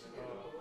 Yes.